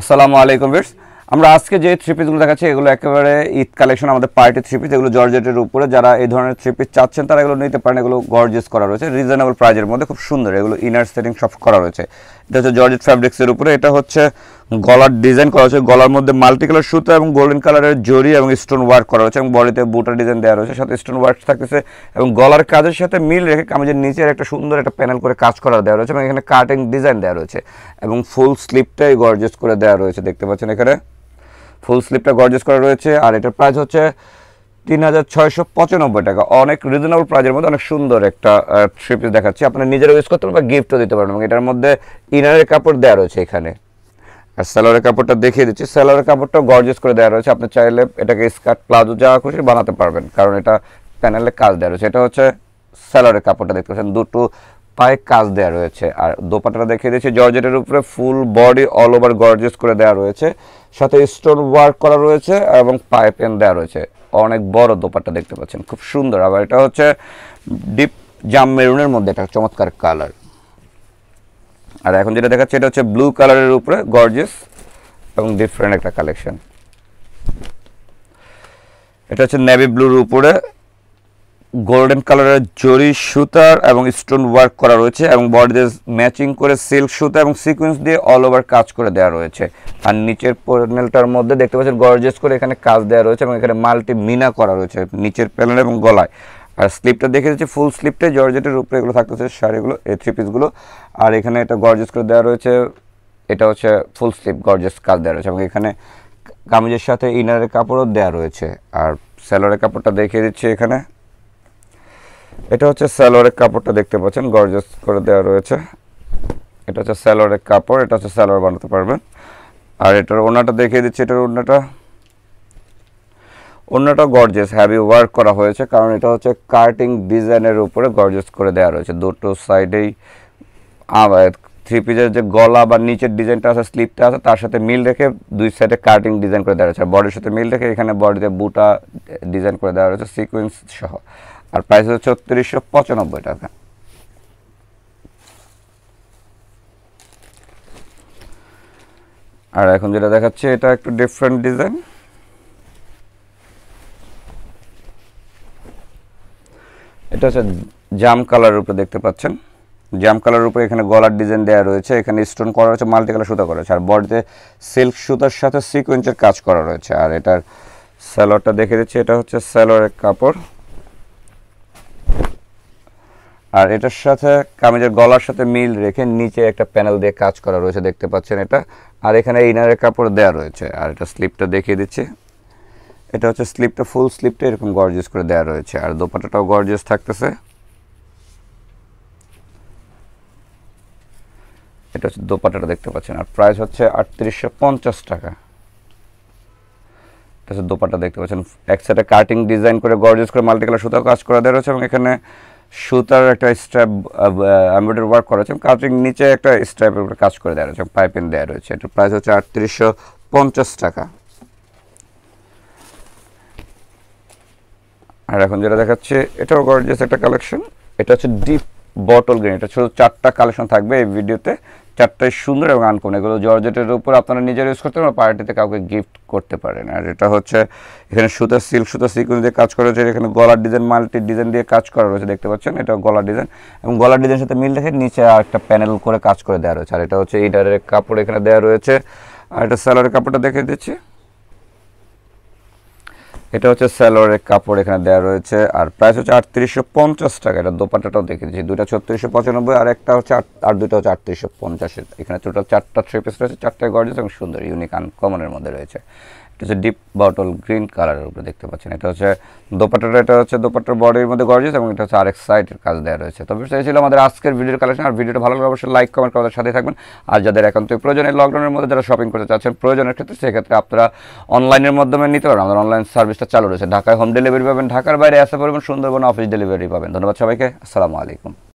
আসসালামু আলাইকুম ভিউয়ার্স। আমরা আজকে যে থ্রি পিসগুলো দেখাচ্ছি, এগুলো একেবারে ঈদ কালেকশন আমাদের পার্টি থ্রি পিস এগুলো জর্জেটের উপরে। যারা এই ধরনের থ্রি পিস চাচ্ছেন, তারা এগুলো নিতে পারেন। এগুলো গর্জেস করা রয়েছে। রিজনেবল প্রাইজের মধ্যে, খুব সুন্দর। এগুলো ইনার সেটিং সব করা রয়েছে। এটা হচ্ছে জর্জেট ফ্যাব্রিক্সের উপরে। এটা হচ্ছে গলার ডিজাইন করা হয়েছে। গলার মধ্যে মাল্টি কালার সুতো এবং গোল্ডেন কালারের জরি এবং স্টোন ওয়ার্ক করা হয়েছে এবং বডিতে বুটার ডিজাইন দেওয়া রয়েছে। সাথে স্টোন ওয়ার্ক থাকতেছে এবং গলার কাজের সাথে মিল রেখে কামিজের নিচের একটা সুন্দর একটা প্যানেল করে কাজ করা দেওয়া রয়েছে এবং এখানে কাটিং ডিজাইন দেওয়া রয়েছে এবং ফুল স্লিপটাই গর্জেস করে দেওয়া রয়েছে, দেখতে পাচ্ছেন এখানে। ফুল স্লিপটা গর্জেস করা রয়েছে আর এটার প্রাইস হচ্ছে তিন হাজার ছয়শো পঁচানব্বই টাকা। অনেক রিজনেবল প্রাইজের মধ্যে অনেক সুন্দর একটা থ্রি পিস দেখাচ্ছি। আপনারা নিজেরা ইউজ করতে পারেন বা গিফটও দিতে পারেন এবং এটার মধ্যে ইনারের কাপড় দেওয়া রয়েছে এখানে। আর স্যালোয়ারের কাপড়টা দেখিয়ে দিচ্ছি। স্যালোয়ারের কাপড়টা গর্জেস করে দেওয়া রয়েছে। আপনি চাইলে এটাকে স্কার্ট, প্লাজো, যা খুশি বানাতে পারবেন। কারণ এটা প্যানেলে কাজ দেওয়া রয়েছে। এটা হচ্ছে স্যালোয়ারের কাপড়টা দেখতে পাচ্ছেন। দুটো পায়ে কাজ দেওয়া রয়েছে। আর দোপাটাটা দেখিয়ে দিচ্ছি। জর্জেটের উপরে full body all over gorgeous করে দেওয়া রয়েছে। সাথে স্টোন ওয়ার্ক করা রয়েছে এবং পায়ে পেন দেওয়া রয়েছে। অনেক বড় দোপাট্টা দেখতে পাচ্ছেন। খুব সুন্দর। আবার এটা হচ্ছে ডিপ জাম মেরুনের মধ্যে। একটা চমৎকার কালার। আর এখন যেটা দেখাচ্ছে, এটা হচ্ছে ব্লু কালারের উপরে গর্জেস এবং ডিফারেন্ট একটা কালেকশন এটা হচ্ছে নেভি ব্লুর উপরে গোল্ডেন কালারের জরি সুতার এবং স্টোন ওয়ার্ক করা রয়েছে এবং বডিতে ম্যাচিং করে সিল্ক সুতা এবং সিকোয়েন্স দিয়ে অল ওভার কাজ করে দেওয়া রয়েছে। আর নিচের প্যানেলটার মধ্যে দেখতে পাচ্ছেন গর্জেস করে এখানে কাজ দেওয়া রয়েছে এবং এখানে মাল্টি মিনা করা রয়েছে, নিচের প্যানেল এবং গলায়। আর স্লিপটা দেখে দিচ্ছি ফুল স্লিপটাই জর্জেটের উপরে এগুলো থাকতেছে শাড়িগুলো, এই থ্রি পিসগুলো আর এখানে এটা গর্জেস করে দেওয়া রয়েছে, এটা হচ্ছে ফুল স্লিপ গর্জেস কাজ দেওয়া রয়েছে এবং এখানে কামিজের সাথে ইনারের কাপড়ও দেওয়া রয়েছে। আর স্যালোয়ারের কাপড়টা দেখিয়ে দিচ্ছি এখানে। এটা হচ্ছে স্যালোয়ারের কাপড়টা দেখতে পাচ্ছেন গর্জেস করে দেওয়া রয়েছে। এটা হচ্ছে স্যালোয়ারের কাপড়, এটা হচ্ছে স্যালোয়ার বানাতে পারবেন। আর এটার ওনাটা দেখিয়ে দিচ্ছি, এটার ওনাটা অন্যটা গর্জেস হ্যাভি ওয়ার্ক করা হয়েছে, কারণ এটা হচ্ছে কার্টিং ডিজাইনের উপরে গর্জেস করে দেওয়া রয়েছে। দুটো সাইডেই থ্রি পিসের যে গলা বা নিচের ডিজাইনটা আছে স্লিপটা আছে, তার সাথে মিল রেখে দুই সাইডে কাটিং ডিজাইন করে দেওয়া রয়েছে। বডির সাথে মিল রেখে এখানে বডিতে বুটা ডিজাইন করে দেওয়া রয়েছে সিকোয়েন্স সহ। আর প্রাইস হচ্ছে ছত্রিশশো পঁচানব্বই টাকা। আর এখন যেটা দেখাচ্ছে, এটা একটু ডিফারেন্ট ডিজাইন এটা হচ্ছে জাম কালারের উপরে দেখতে পাচ্ছেন। জাম কালারের উপরে এখানে গলার ডিজাইন দেওয়া রয়েছে। এখানে স্টোন করা রয়েছে মাল্টি কালার সুতা করা রয়েছে। আর বডিতে সিল্ক সুতার সাথে সিকোয়েন্সের কাজ করা রয়েছে। আর এটার স্যালোয়ারটা দেখে দিচ্ছি, এটা হচ্ছে স্যালোয়ারের কাপড়। আর এটার সাথে কামিজের গলার সাথে মিল রেখে নিচে একটা প্যানেল দিয়ে কাজ করা রয়েছে, দেখতে পাচ্ছেন এটা। আর এখানে ইনারের কাপড় দেওয়া রয়েছে। আর এটা স্লিপটা দেখিয়ে দিচ্ছি। এটা হচ্ছে স্লিপটা ফুল স্লিপটা এরকম গর্জিয়াস করে দেওয়া রয়েছে। আর দোপাটাটাও গর্জিয়াস থাকতেছে। এটা হচ্ছে দোপাটাটা দেখতে পাচ্ছেন। আর প্রাইস হচ্ছে আটত্রিশশো পঞ্চাশ টাকা। এটা হচ্ছে দোপাটা দেখতে পাচ্ছেন। এক সাইডে কাটিং ডিজাইন করে গর্জিয়াস করে মাল্টি কালার সুতা কাজ করা দেওয়া রয়েছে এবং এখানে সুতার একটা স্ট্র্যাপ এমব্রয়ডারি ওয়ার্ক করা রয়েছে কাটিং নিচে একটা স্ট্র্যাপের উপরে কাজ করে দেওয়া রয়েছে পাইপিং দেওয়া রয়েছে। এটার প্রাইস হচ্ছে আটত্রিশশো পঞ্চাশ টাকা। আর এখন যেটা দেখাচ্ছে, এটাও গর্জিয়াস একটা কালেকশন এটা হচ্ছে ডিপ বটল গ্রিন এটা শুধু চারটা কালেকশন থাকবে এই ভিডিওতে। চারটাই সুন্দর এবং আনকমন এগুলো জর্জেটের উপর আপনারা নিজেরা ইউজ করতে পারেন পার্টিতে কাউকে গিফট করতে পারেন। আর এটা হচ্ছে, এখানে সুতা সিল্ক সুতা সিকুয়েন্স দিয়ে কাজ করা রয়েছে এখানে গলার ডিজাইন মাল্টি ডিজাইন দিয়ে কাজ করা রয়েছে, দেখতে পাচ্ছেন? এটা গলার ডিজাইন এবং গলার ডিজাইনের সাথে মিল রেখে নিচে আর একটা প্যানেল করে কাজ করে দেওয়া রয়েছে। আর এটা হচ্ছে ইডারের কাপড় এখানে দেওয়া রয়েছে। আর এটা স্যালোয়ারের কাপড়টা দেখে দিচ্ছি। এটা হচ্ছে স্যালোয়ারের কাপড় এখানে দেওয়া রয়েছে, আর প্রাইস হচ্ছে আটত্রিশশো পঞ্চাশ টাকা। এটা দোপাটাটাও দেখে দিচ্ছি দুইটা ছত্রিশশো পঁচানব্বই, আর একটা হচ্ছে আর দুটো হচ্ছে আটত্রিশশো পঞ্চাশের। এখানে টোটাল চারটা থ্রি পিস রয়েছে চারটা গর্জেস এবং সুন্দর ইউনিক আনকমনের মধ্যে রয়েছে। হচ্ছে ডিপ বটল গ্রিন কালারের উপরে দেখতে পাচ্ছেন। এটা হচ্ছে দোপাটাটা এটা হচ্ছে দোপাটার বডির মধ্যে গর্জেস এবং এটা হচ্ছে আরেক সাইডের কাজ দেওয়া রয়েছে। তবে সেই ছিল আমাদের আজকের ভিডিওর কালেকশন আর ভিডিওটা ভালো লাগলে অবশ্যই লাইক কমেন্ট করার সাথে থাকবেন। আর যাদের একান্তই প্রয়োজনে লকডাউনের মধ্যে যারা শপিং করতে চাচ্ছেন, প্রয়োজনের ক্ষেত্রে সেক্ষেত্রে আপনারা অনলাইনের মাধ্যমে নিতে পারেন। আমাদের অনলাইন সার্ভিসটা চালু রয়েছে। ঢাকায় হোম ডেলিভারি পাবেন, ঢাকার বাইরে আসতে পারবেন সুন্দরবন অফিস ডেলিভারি পাবেন। ধন্যবাদ সবাইকে। আসসালামু আলাইকুম।